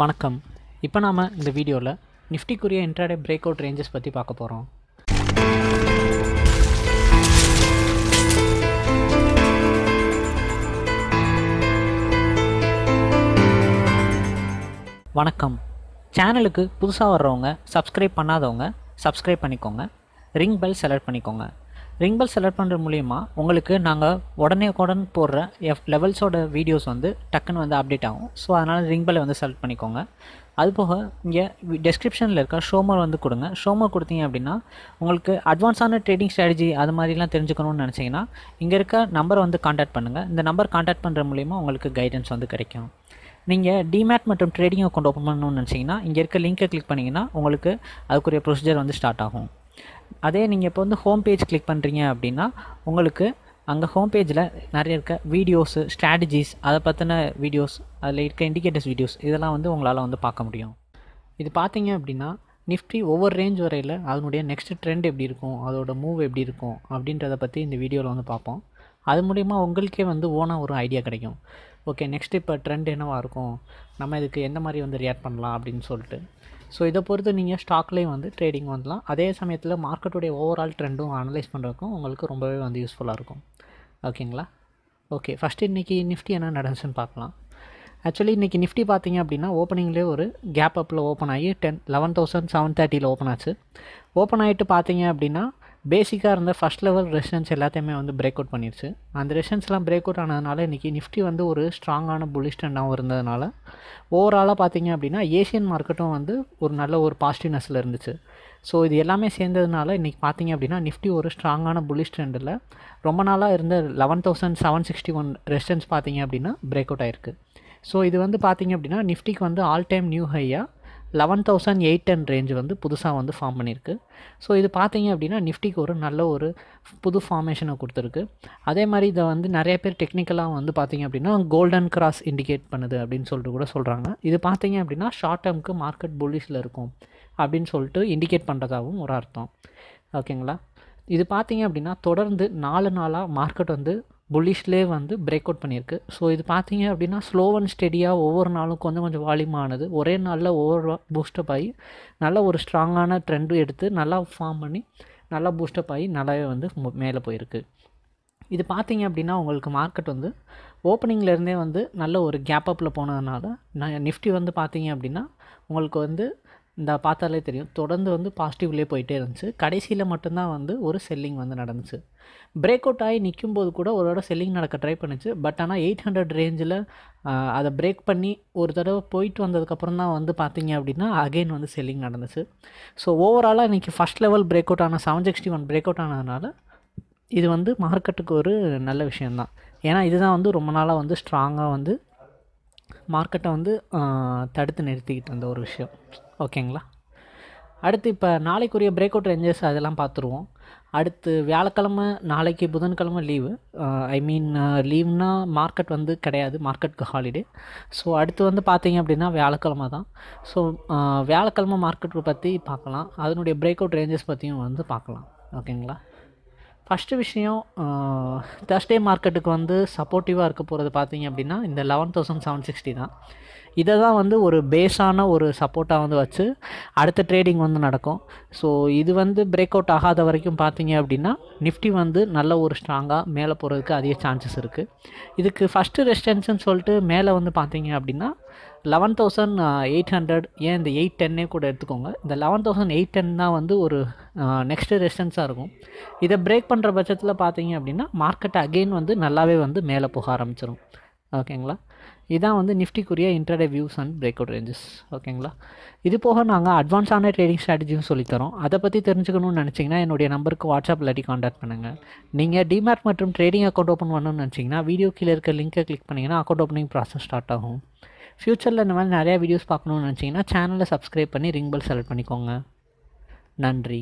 வணக்கம். இப்போ நாம் இந்த வீடியோவில் நிஃப்டிக்குரிய இன்ட்ராடே பிரேக் அவுட் ரேஞ்சஸ் பற்றி பார்க்க போகிறோம் வணக்கம். சேனலுக்கு புதுசாக வர்றவங்க சப்ஸ்கிரைப் பண்ணாதவங்க சப்ஸ்கிரைப் பண்ணிக்கோங்க. ரிங் பெல் செலக்ட் பண்ணிக்கோங்க. ரிங்பல் செலக்ட் பண்ணுறது மூலிமா உங்களுக்கு நாங்கள் உடனே உடன் போடுற எஃப் லெவல்ஸோட வீடியோஸ் வந்து டக்குன்னு வந்து அப்டேட் ஆகும். ஸோ அதனால் ரிங் வந்து செலக்ட் பண்ணிக்கோங்க. அது போக இங்கே டெஸ்கிரிப்ஷனில் இருக்க ஷோமர் வந்து கொடுங்க. ஷோமர் கொடுத்தீங்க அப்படின்னா உங்களுக்கு அட்வான்ஸான ட்ரேடிங் ஸ்ட்ராட்டஜி அது மாதிரிலாம் தெரிஞ்சுக்கணும்னு நினச்சிங்கன்னா இங்கே இருக்க நம்பரை வந்து காண்டாக்ட் பண்ணுங்கள் இந்த நம்பர் காண்டாக்ட் பண்ணுற மூலிமா உங்களுக்கு கைடன்ஸ் வந்து கிடைக்கும். நீங்கள் டிமேட் மற்றும் ட்ரேடிங் அக்கௌண்ட் ஓப்பன் பண்ணணும்னு நினச்சிங்கன்னா இங்கே இருக்க லிங்கை கிளிக் பண்ணிங்கன்னா உங்களுக்கு அதுக்குரிய ப்ரொசீஜர் வந்து ஸ்டார்ட் ஆகும். அதே நீங்கள் இப்போ வந்து ஹோம் பேஜ் கிளிக் பண்ணுறீங்க அப்படின்னா உங்களுக்கு அங்கே ஹோம் பேஜில் நிறைய இருக்க வீடியோஸு ஸ்ட்ராட்டஜிஸ் அதை பற்றின வீடியோஸ் அதில் இருக்க இண்டிகேட்டர்ஸ் வீடியோஸ் இதெல்லாம் வந்து உங்களால் வந்து பார்க்க முடியும். இது பார்த்தீங்க அப்படின்னா நிஃப்டி ஒவ்வொரு ரேஞ்ச் வரையில் அதனுடைய நெக்ஸ்ட் ட்ரெண்ட் எப்படி இருக்கும் அதோட மூவ் எப்படி இருக்கும் அப்படின்றத பற்றி இந்த வீடியோவில் வந்து பார்ப்போம். அது மூலிமா உங்களுக்கே வந்து ஓனாக ஒரு ஐடியா கிடைக்கும். ஓகே நெக்ஸ்ட் இப்போ ட்ரெண்ட் என்னவாக இருக்கும்? நம்ம இதுக்கு எந்த மாதிரி வந்து ரியாக்ட் பண்ணலாம் அப்படின்னு சொல்லிட்டு. ஸோ இதை பொறுத்து நீங்கள் ஸ்டாக்லேயும் வந்து ட்ரேடிங் பண்ணலாம் அதே சமயத்தில் மார்க்கெட்டுடைய ஓவரால் ட்ரெண்டும் அனலைஸ் பண்ணுறதுக்கும் உங்களுக்கு ரொம்பவே வந்து யூஸ்ஃபுல்லாக இருக்கும். ஓகேங்களா ஓகே ஃபஸ்ட்டு இன்றைக்கி நிஃப்டி என்ன நடந்துச்சுன்னு பார்க்கலாம். ஆக்சுவலி இன்றைக்கி நிஃப்டி பார்த்தீங்க அப்படின்னா ஓப்பனிங்லேயே ஒரு கேப் அப்பில் ஓப்பன் ஆகி டென் லெவன் தௌசண்ட் செவன் தேர்ட்டியில் ஓப்பன் ஆச்சு. ஓப்பன் ஆகிட்டு பார்த்தீங்க அப்படின்னா பேசிக்காக இருந்த ஃபஸ்ட் லெவல் ரெசிடன்ஸ் எல்லாத்தையுமே வந்து பிரேக் அவுட் பண்ணிடுச்சு அந்த ரெசிடன்ஸ்லாம் பிரேக் அவுட் ஆனதுனால இன்றைக்கி நிஃப்டி வந்து ஒரு ஸ்ட்ராங்கான புல்லிஷ் ட்ரெண்டாகவும் இருந்ததுனால ஓவராலாக பார்த்தீங்க அப்படின்னா ஏஷியன் மார்க்கெட்டும் வந்து ஒரு நல்ல ஒரு பாசிட்டிவ்னஸில் இருந்துச்சு. ஸோ இது எல்லாமே சேர்ந்ததுனால இன்றைக்கி பார்த்தீங்க அப்படின்னா நிஃப்டி ஒரு ஸ்ட்ராங்கான புல்லிஷ் ட்ரெண்டில் ரொம்ப நாளாக இருந்த eleven thousand seven sixty one resistance பார்த்தீங்க அப்படின்னா பிரேக் அவுட் ஆயிருக்கு. ஸோ இது வந்து பார்த்தீங்க அப்படின்னா நிஃப்டிக்கு வந்து ஆல் டைம் நியூ ஹையாக eleven thousand eight ten range வந்து புதுசாக வந்து ஃபார்ம் பண்ணியிருக்கு ஸோ இது பார்த்தீங்க அப்படின்னா நிஃப்டிக்கு ஒரு நல்ல ஒரு புது ஃபார்மேஷனை கொடுத்துருக்கு. அதே மாதிரி இதை வந்து நிறைய பேர் டெக்னிக்கலாக வந்து பார்த்தீங்க அப்படின்னா கோல்டன் கிராஸ் இண்டிகேட் பண்ணுது அப்படின்னு சொல்லிட்டு கூட சொல்கிறாங்க இது பார்த்தீங்க அப்படின்னா ஷார்ட் டேர்முக்கு மார்க்கெட் புல்லிஷில் இருக்கும் அப்படின்னு சொல்லிட்டு இண்டிகேட் பண்ணுறதாகவும் ஒரு அர்த்தம். ஓகேங்களா இது பார்த்தீங்க அப்படின்னா தொடர்ந்து நாலு நாளாக மார்க்கெட் வந்து புல்லிஷ்லேயே வந்து பிரேக் அவுட் பண்ணியிருக்கு. ஸோ இது பார்த்தீங்க அப்படின்னா ஸ்லோ அண்ட் ஸ்டெடியாக ஒவ்வொரு நாளும் கொஞ்சம் கொஞ்சம் வால்யூம் ஆனது. ஒரே நாளில் ஒவ்வொரு பூஸ்டப் ஆகி நல்ல ஒரு ஸ்ட்ராங்கான ட்ரெண்டும் எடுத்து நல்லா ஃபார்ம் பண்ணி நல்லா பூஸ்டப் ஆகி நல்லாவே வந்து மேலே போயிருக்கு. இது பார்த்தீங்க அப்படின்னா உங்களுக்கு மார்க்கெட் வந்து ஓப்பனிங்லேருந்தே வந்து நல்ல ஒரு கேப் அப்பில் போனதுனால நிஃப்டி வந்து பார்த்தீங்க அப்படின்னா உங்களுக்கு வந்து இந்த பார்த்தாலே தெரியும். தொடர்ந்து வந்து பாசிட்டிவ்லேயே போயிட்டே இருந்துச்சு. கடைசியில் மட்டும்தான் வந்து ஒரு செல்லிங் வந்து நடந்துச்சு. பிரேக் அவுட் ஆகி நிற்கும் போது கூட ஒரு தடவை செல்லிங் நடக்க ட்ரை பண்ணுச்சு. பட் ஆனால் எயிட் ஹண்ட்ரட் ரேஞ்சில் அதை பிரேக் பண்ணி ஒரு தடவை போயிட்டு வந்ததுக்கப்புறம் தான் வந்து பார்த்தீங்க அப்படின்னா அகெயின் வந்து செல்லிங் நடந்துச்சு. ஸோ ஓவராலாக இன்றைக்கி ஃபஸ்ட் லெவல் பிரேக் அவுட் ஆன seven sixty one break out ஆனதுனால இது வந்து மார்க்கெட்டுக்கு ஒரு நல்ல விஷயந்தான் ஏன்னா இதுதான் வந்து ரொம்ப நாளாக வந்து ஸ்ட்ராங்காக வந்து மார்க்கெட்டை வந்து தடுத்து நிறுத்திக்கிட்டு இருந்த ஒரு விஷயம். ஓகேங்களா? அடுத்து இப்போ நாளைக்குரிய பிரேக் அவுட் ரேஞ்சஸ் அதெல்லாம் பார்த்துருவோம் அடுத்து வியாழக்கிழமை நாளைக்கு புதன்கிழமை லீவு ஐ மீன் லீவ்னா மார்க்கெட் வந்து கிடையாது மார்க்கெட்டுக்கு ஹாலிடே ஸோ அடுத்து வந்து பார்த்தீங்க அப்படின்னா வியாழக்கிழமை தான். ஸோ வியாழக்கிழமை மார்க்கெட்டை பற்றி பார்க்கலாம். அதனுடைய பிரேக் அவுட் ரேஞ்சஸ் பற்றியும் வந்து பார்க்கலாம். ஓகேங்களா? ஃபஸ்ட்டு விஷயம் தேர்ஸ்டே மார்க்கெட்டுக்கு வந்து சப்போர்ட்டிவாக இருக்க போகிறது பார்த்தீங்க அப்படின்னா இந்த லெவன் தௌசண்ட் செவன் சிக்ஸ்டி தான். இதை தான் வந்து ஒரு பேஸான ஒரு சப்போர்ட்டாக வந்து வச்சு அடுத்த ட்ரேடிங் வந்து நடக்கும். ஸோ இது வந்து பிரேக் அவுட் ஆகாத வரைக்கும் பார்த்தீங்க அப்படின்னா நிஃப்டி வந்து நல்ல ஒரு ஸ்ட்ராங்காக மேலே போகிறதுக்கு அதிக சான்சஸ் இருக்குது இதுக்கு ஃபஸ்ட்டு ரெசிஸ்டன்ஸ்னு சொல்லிட்டு மேலே வந்து பார்த்தீங்க அப்படின்னா லெவன் தௌசண்ட் எயிட் ஹண்ட்ரட் ஏன் இந்த எயிட் டென்னே கூட எடுத்துக்கோங்க. இந்த லெவன் தௌசண்ட் எயிட் டென் தான் வந்து ஒரு நெக்ஸ்ட்டு ரெசிஸ்டன்ஸாக இருக்கும். இதை பிரேக் பண்ணுற பட்சத்தில் பார்த்தீங்க அப்படின்னா மார்க்கெட் அகெயின் வந்து நல்லாவே வந்து மேலே போக ஆரம்பிச்சிடும் ஓகேங்களா? இதான் வந்து நிஃப்டிக்குரிய intraday views and breakout ranges ஓகேங்களா? இது போக நாங்கள் அட்வான்ஸான ட்ரேடிங் ஸ்ட்ராட்டஜியும் சொல்லித்தரோம். அதை பற்றி தெரிஞ்சுக்கணும்னு நினச்சிங்கன்னா என்னுடைய நம்பருக்கு வாட்ஸ்அப் இல்லாட்டி காண்டாக்ட் பண்ணுங்கள் நீங்கள் டிமேட் மற்றும் ட்ரேடிங் அக்கௌண்ட் ஓப்பன் பண்ணணும்னு நினச்சிங்கன்னா வீடியோ கீழே இருக்க லிங்க்கை கிளிக் பண்ணிங்கன்னா அக்கௌண்ட் ஓப்பனிங் ப்ராசஸ் ஸ்டார்ட் ஆகும். ஃப்யூச்சரில் இந்த மாதிரி நிறையா வீடியோஸ் பார்க்கணுன்னு நினச்சிங்கன்னா சேனலை சப்ஸ்கிரைப் பண்ணி ரிங் பெல் செலக்ட் பண்ணிக்கோங்க. நன்றி.